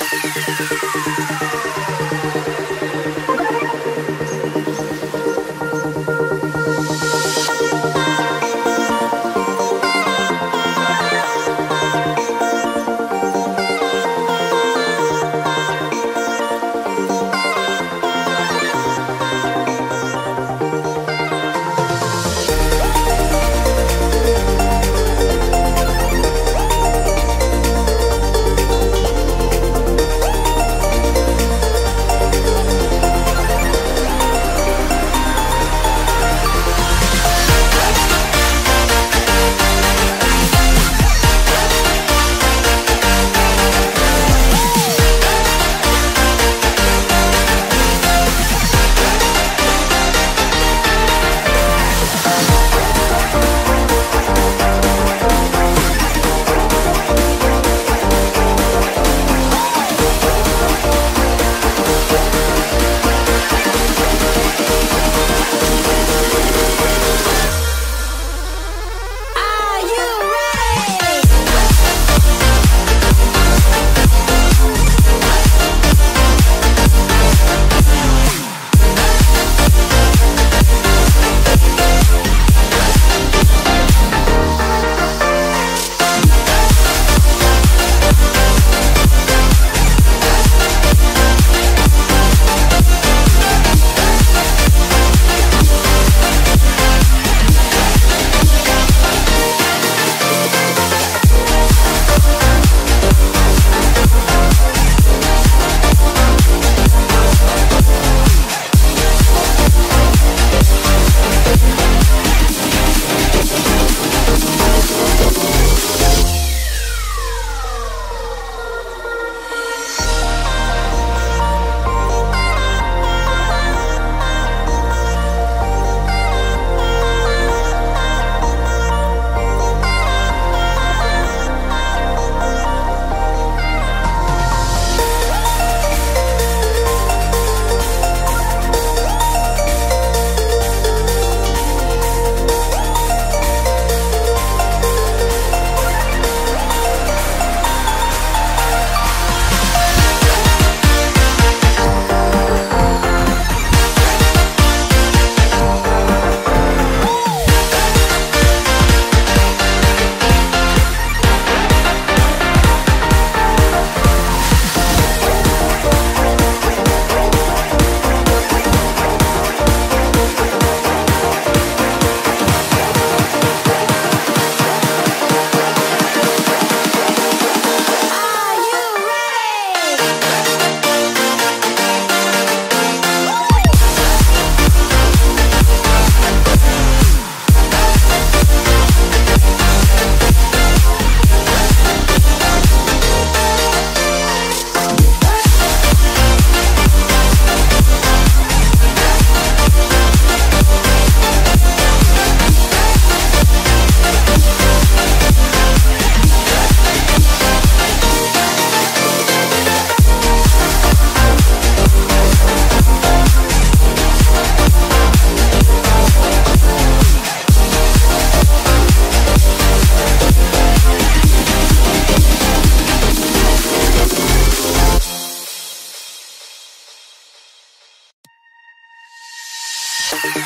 Gracias.